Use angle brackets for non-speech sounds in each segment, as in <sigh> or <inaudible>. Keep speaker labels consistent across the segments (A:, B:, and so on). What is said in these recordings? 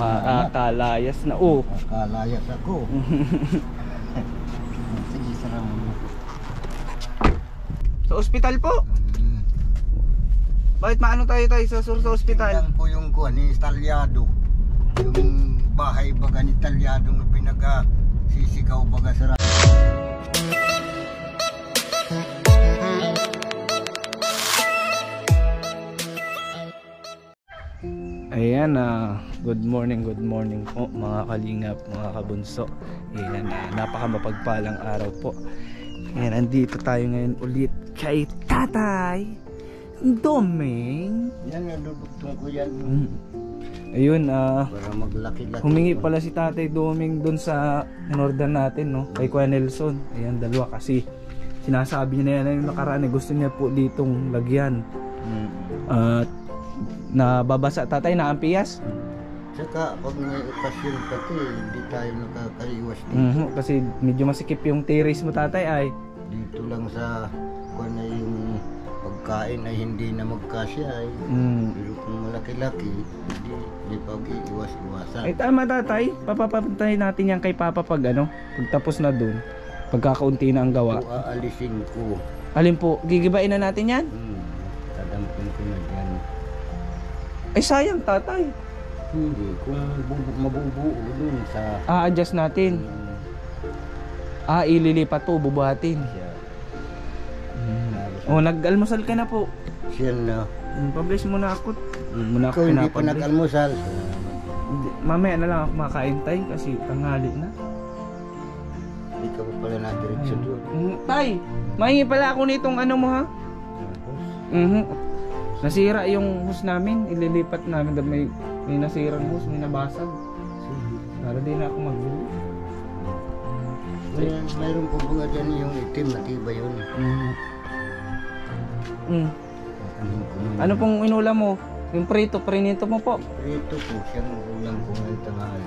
A: Makakalayas na. Oh.
B: Kalayas ako. <laughs> Sige, sarang mo.
A: Sa ospital po.
B: Hmm.
A: Bakit maano tayo tayo sa sur sa ospital?
B: Tingnan ko yung kuha ni Talyado. Yung bahay baga ni Talyado na pinaga sisigaw baga sa
A: Ayan ah, good morning, good morning po mga kalingap, mga kabunso. Ayan, ah, napaka mapagpalang araw po. Ayan, andito tayo ngayon ulit kay Tatay Doming.
B: Yan nga dudugtong ko yan.
A: Mm. Ayun, ah,
B: Para maglaki-laki.
A: humingi pala si Tatay Doming doon sa inorder natin, no? Kay Kuya Nelson. Ayan, dalawa kasi sinasabi niya na yan yung nakaraan, eh, gusto niya po ditong lagyan.
B: Hmm.
A: At nababasa tatay na ang piyas.
B: Tsaka pag may okasyon pati, hindi tayo nakakaiwas dito.
A: Mhm, kasi medyo masikip yung terrace mo tatay ay.
B: Dito lang sa kung na yung pagkain ay hindi na magkasya ay
A: Mm.
B: pero kung malaki-laki, hindi, hindi pag-iwas-iwasan.
A: Ay tama tatay, papapuntahin natin yan kay Papa pag ano, pagtapos na dun. Pagkakaunti na ang gawa.
B: Kung aalisin ko,
A: Alin po, gigibain na natin yan?
B: hmm,
A: Ay sayang tatay.
B: Hindi, kung bu- mabubuo dun sa
A: A-adjust natin.
B: hmm,
A: Ah, ililipat po, bubuhatin.
B: siya.
A: Oh, nag-almusal ka na po.
B: Siya na.
A: Mm, Pabless muna ako. Mm, Muna ako
B: Ikaw hindi pa
A: pinapabless.
B: nag-almusal.
A: Hindi, Mamaya na lang ako makain tay kasi tanghali na.
B: Hindi ka pa pala nadiretso doon.
A: Mm, Tay, mahingi pala ako nitong ano mo ha? Mhm. Nasira yung hose namin, ililipat namin dahil may may nasirang hose, may nabasag. Para di na ako magbili.
B: May, mayroon po mga dyan yung itim na tiba yun.
A: Mhm. Mm.
B: Ano
A: pong inulam mo? Yung prito, prinito mo po.
B: Rito po siyang ulam ko ngayong tanghali.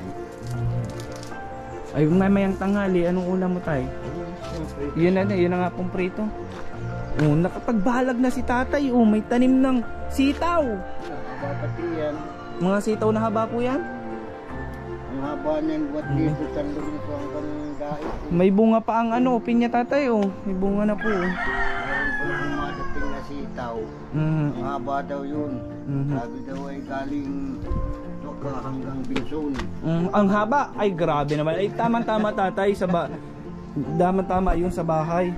A: Ay, mamayang tanghali, anong ulam mo tay?
B: Ayun, siyempre.
A: Yun na, yun na nga pong prito. Oh, nakapagbalag na si tatay. Oh, may tanim ng sitaw.
B: Nakababati yan.
A: Mga sitaw na haba po yan.
B: Ang haba niyan buhat dito sa lulong ko hanggang dahil.
A: May bunga pa ang ano, pinya tatay. Oh, may bunga na po. Oh.
B: Po dumadating na sitaw.
A: Mhm.
B: Ang haba daw yun.
A: Mhm.
B: Sabi daw ay galing Toka hanggang Binson.
A: Mm, ang haba. Ay, grabe naman. Ay, tama-tama tatay sa ba... Tama-tama yun sa bahay.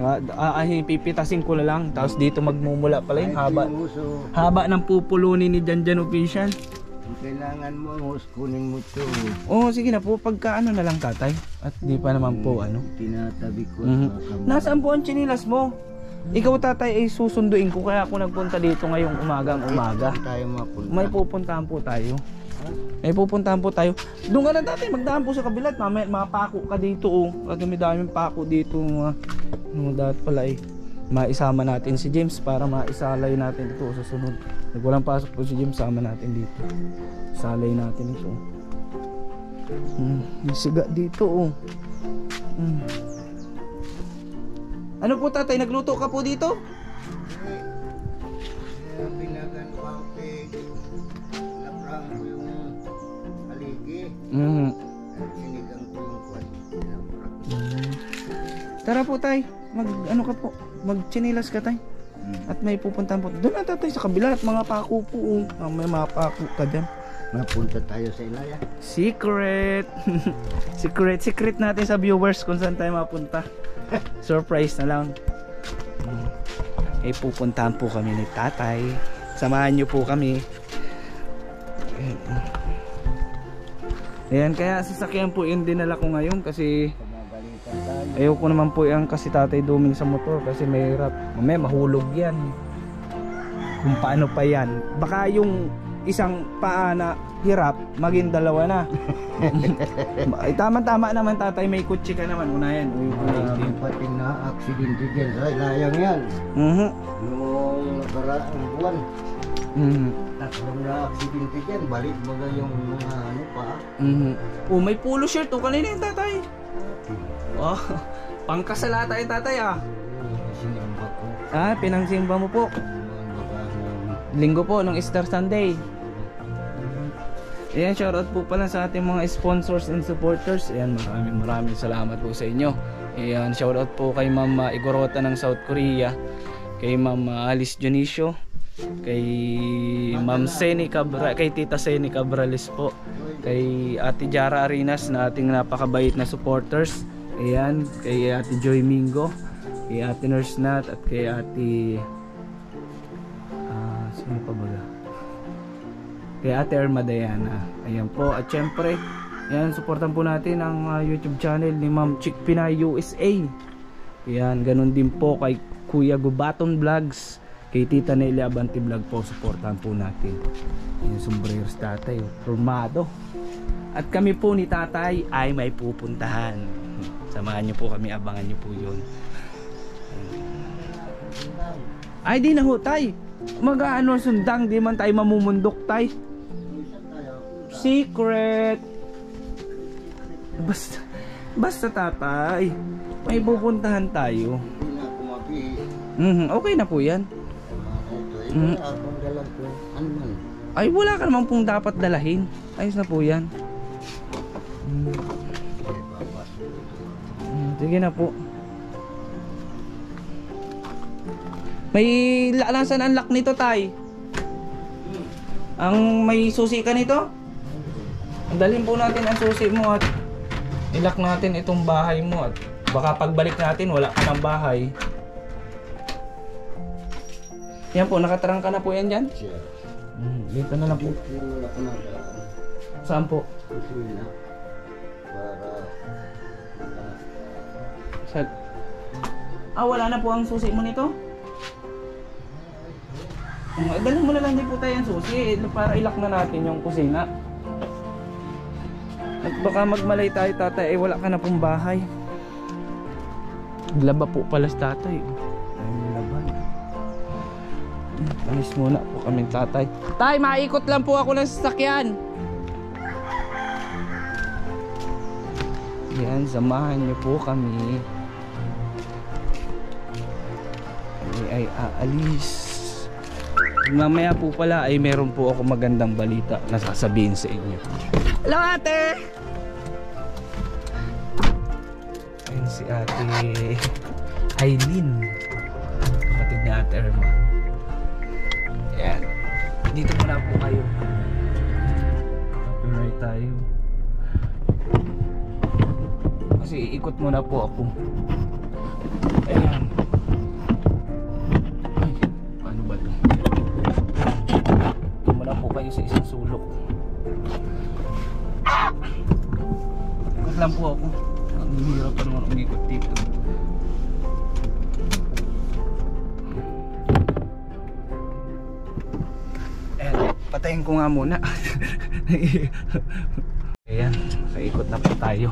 A: Ah, ah, ay, pipitasin ko na lang. Tapos dito magmumula pala yung haba. Haba ng pupulunin ni Janjan Official.
B: kailangan mo hus, kunin mo to.
A: Oo, sige na po. Pagka ano na lang tatay. At di pa naman po ano.
B: Tinatabi ko. At mga
A: Nasaan po ang chinilas mo? Ikaw tatay ay susunduin ko kaya ako nagpunta dito ngayong umagang umaga.
B: Tayo mapunta?
A: May pupuntahan po tayo. May pupuntahan po tayo. Doon ka na tatay, magdaan po sa kabila at mamaya mapako ka dito oh. Kasi may daming pako dito. Mga, ano dapat pala eh. Maisama natin si James para maisalay natin ito sa sunod. Pag walang pasok po si James, sama natin dito. Salay natin ito. Hmm, siga dito oh. Hmm. Ano po tatay, nagluto ka po dito?
B: Kwan. Laprang.
A: Tara po tay, mag ano ka po, magchinilas ka tay. At may pupuntahan po. Doon na tatay sa kabila at mga pako po. oh. Ah, may mga pako ka dyan.
B: Napunta tayo sa Ilaya.
A: Secret! <laughs> secret, secret natin sa viewers kung saan tayo mapunta. <laughs> Surprise na lang. Hmm. Eh pupuntahan po kami ni tatay. Samahan niyo po kami. Ayan. Ayan, kaya sasakyan po yun dinala ko ngayon kasi. Ayoko naman po yan kasi tatay duming sa motor kasi mahirap. Mamaya mahulog yan. Kung paano pa yan. Baka yung isang paa na hirap, maging dalawa na. <laughs> Ay, tama-tama naman tatay, may kutsi ka naman. Una yan. Uy,
B: Marami pati na aksidente dyan sa Ilayang yan.
A: Mhm.
B: Noong nakaraang buwan.
A: Mhm.
B: Tatlong na aksidente dyan. Balik baga yung mga ano pa.
A: Mhm. Oh, may polo shirt. Oh, kanina yung tatay. Oh, pangkasalata yung tatay ah.
B: Sinamba ko.
A: Ah, pinangsimba mo po.
B: Mga
A: Linggo po, ng Easter Sunday. Ayan, shoutout po pala sa ating mga sponsors and supporters. Ayan, maraming maraming salamat po sa inyo. Ayan, shoutout po kay Ma'am uh, Igorota ng South Korea, kay Ma'am uh, Alice Dionisio, kay Ma'am Seni Cabra, kay Tita Seni Cabrales po, kay Ate Jara Arinas na ating napakabait na supporters. Ayan, kay Ate Joy Mingo, kay Ate Nurse Nat at kay Ate ah, sino pa ba? kay Ate Irma Diana. Ayan po. At syempre, ayan, supportan po natin ang ah, YouTube channel ni Ma'am Chick Pinay USA. Ayan, ganun din po kay Kuya Gubaton Vlogs, kay Tita Nelly Abanti Vlog po, supportan po natin. Ayan, sombreros tatay, formado. At kami po ni tatay ay may pupuntahan. Samahan niyo po kami, abangan niyo po yun. Ay, di na ho, tay. Mag-ano sundang, di man tayo mamumundok, tay. Secret. Basta, basta tatay. May pupuntahan tayo.
B: Mabihis.
A: Mhm, okay na po yan. Mm.
B: Ano?
A: Ay, wala ka naman pong dapat dalahin. Ayos na po yan. Mm, mm, sige na po. May la- nasaan ang lock nito, tay? Ang may susi ka nito? Dalhin po natin ang susi mo at ilak natin itong bahay mo at baka pagbalik natin wala ka ng bahay. Yan po, nakatarang ka na po yan dyan?
B: Siya.
A: Mm, dito na lang po.
B: Pero wala ko na.
A: Saan po?
B: Susuin na. Para...
A: Sa... Ah, wala na po ang susi mo nito? Um, dalhin mo na lang din po tayo ang susi eh, para ilak na natin yung kusina. At baka magmalay tayo tatay, eh wala ka na pong bahay. Laba po pala si tatay. Alis muna po kami tatay. Tay, maikot lang po ako ng sasakyan. Yan, samahan niyo po kami. Kami ay aalis. Mamaya po pala ay meron po ako magandang balita na sasabihin sa inyo. Hello ate! Ayun si ate Aileen. Kapatid ni ate Irma. Ayan. Dito muna po kayo. Copyright tayo. Kasi ikot muna po ako. Ayan. Nga muna. <laughs> Ayan, kaikot na po tayo.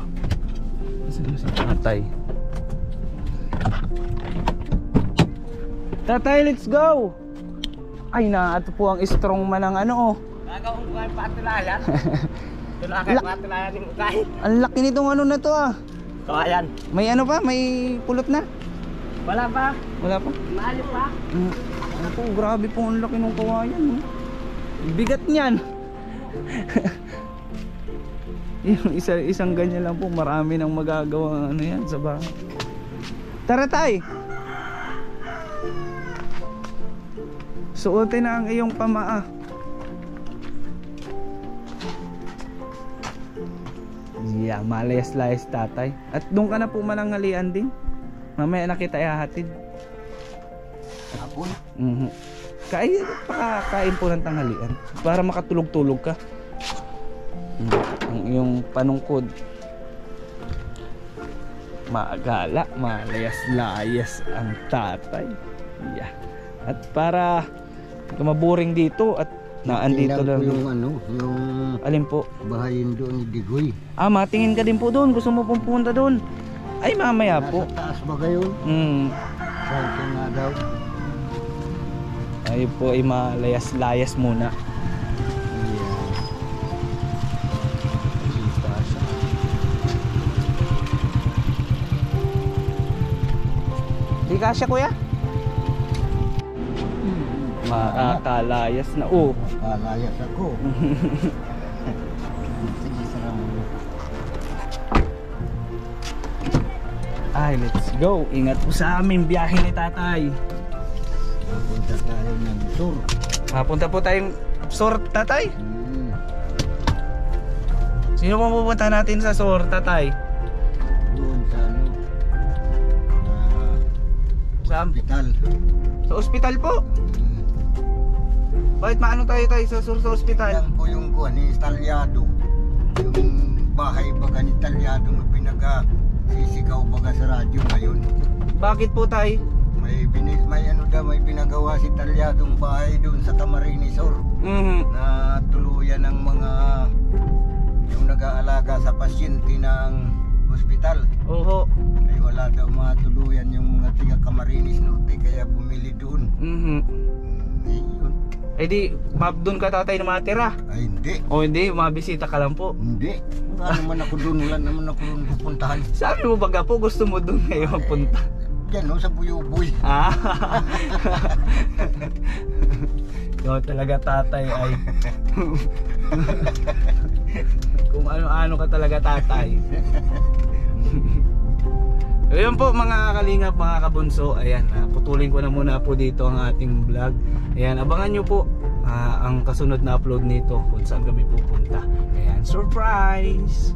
A: Tatay? Tatay, let's go! Ay na, ito po ang strong man ng ano oh.
C: Gagawin ko kayo patulayan. <laughs> Tulakan
A: La-
C: patulayan yung kahit.
A: Ang laki nitong ano na to ah.
C: Kawayan.
A: May ano pa? May pulot na?
C: Wala pa.
A: Wala pa?
C: Maalim pa.
A: Mm. Ano po, grabe po ang laki ng kawayan. Oh. Bigat niyan. <laughs> yung isa, isang ganyan lang po, marami nang magagawa ano yan sa bahay. Tara tay! Suotin na ang iyong pamaa. Yeah, malayas-layas tatay. At doon ka na po manangalian din. Mamaya na kita ihahatid.
B: Hapon?
A: Mhm. Kain, pakakain po ng tanghalian para makatulog-tulog ka. Mm, Ang iyong panungkod. Maagala, malayas-layas ang tatay. Yeah. At para maboring dito at naandito lang.
B: yung ano, yung
A: Alin po?
B: bahayin doon ni Digoy.
A: Ah, matingin ka din po doon. Gusto mo pong pumunta doon. Ay, mamaya po.
B: Nasa taas ba kayo?
A: Mm.
B: Saan ka nga daw?
A: Ay po ay malayas-layas muna. Di kasya kuya? Makakalayas na. Oh.
B: Kalayas ako. <laughs> Sige, sara mo.
A: Ay, let's go. Ingat po sa amin biyahe ni tatay.
B: Punta tayo ng sur.
A: Papunta po tayong Sor, tatay.
B: Hmm.
A: Sino po pupunta natin sa Sor, tatay?
B: Doon sa ano.
A: Sa,
B: Sa hospital.
A: sa ospital po.
B: Hmm.
A: Bakit maano tayo tayo sa Sor sa ospital?
B: Yan po yung kuha ni Talyado. Yung bahay baga ni Talyado na pinaga sisigaw baga sa radyo ngayon.
A: Bakit po tay?
B: May, bini, may ano daw, may pinagawa si Talyadong bahay doon sa Camarines Sur
A: Mhm.
B: na tuluyan ng mga yung nag-aalaga sa pasyente ng hospital.
A: Oho.
B: Ay wala daw matuluyan yung mga tiga Camarines Norte kaya bumili doon.
A: Mhm.
B: Eh, yun.
A: Eh di, mab doon ka tatay na matira.
B: Ay hindi,
A: O hindi, mabisita ka lang po.
B: hindi. Wala naman ako doon, wala naman ako doon pupuntahan.
A: Sabi mo baga po, gusto mo doon ngayon punta.
B: Yan no, sa Buyuboy.
A: Ah. <laughs> Yo talaga tatay ay <laughs> Kung ano-ano ka talaga tatay. <laughs> Ayun po mga kalingap, mga kabunso. Ayan, ah, putulin ko na muna po dito ang ating vlog. Ayan, abangan nyo po ah, ang kasunod na upload nito kung saan kami pupunta. Ayan, surprise!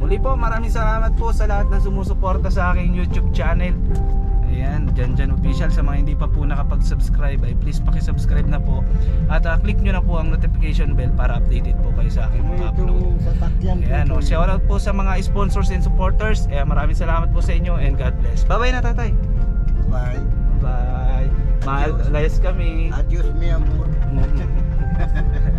A: Muli po, maraming salamat po sa lahat na sumusuporta sa aking YouTube channel. Ayan, dyan dyan official sa mga hindi pa po nakapag-subscribe ay please paki-subscribe na po at ah, click nyo na po ang notification bell para updated po kayo sa aking mga upload. Ayan, oh, shout out po sa mga sponsors and supporters. Ayan, maraming salamat po sa inyo and God bless. Bye-bye na tatay.
B: Bye.
A: Bye. Mahal, layas kami.
B: Adios mi amor. <laughs>